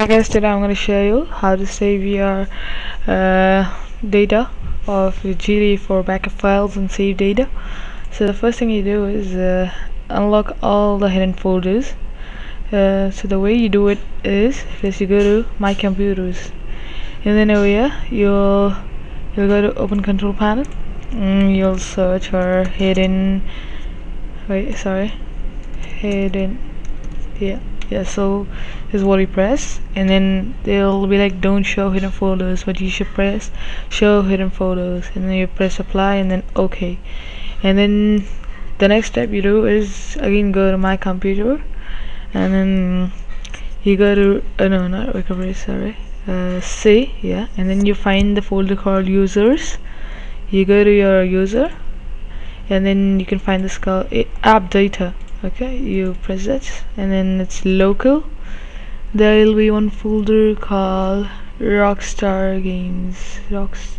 I guess today I'm going to show you how to save your uh, data of your GTA 4 backup files and save data. So the first thing you do is uh, unlock all the hidden folders. Uh, so the way you do it is first you go to my computers and then over here you'll you'll go to open control panel and you'll search for hidden wait sorry hidden yeah yeah so is what you press and then they'll be like don't show hidden folders but you should press show hidden folders. And then you press apply and then okay and then the next step you do is again go to my computer and then you go to uh, no not recovery sorry uh, C yeah and then you find the folder called users. You go to your user and then you can find this called eh, app data okay you press that and then it's local. There will be one folder called rockstar games. Rocks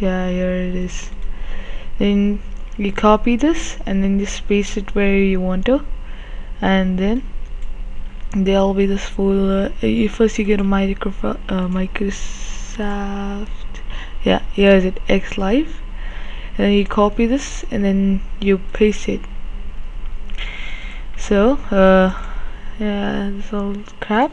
yeah here it is. Then you copy this and then just paste it where you want to. And then there'll be this folder. Uh, you first you get a Microsoft uh, Microsoft yeah here is it XLive. And then you copy this and then you paste it so uh, yeah it's all crap.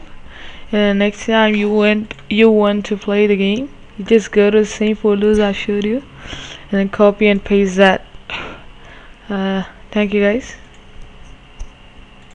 And next time you want you want to play the game you just go to the same folders I showed you and then copy and paste that. Uh, thank you guys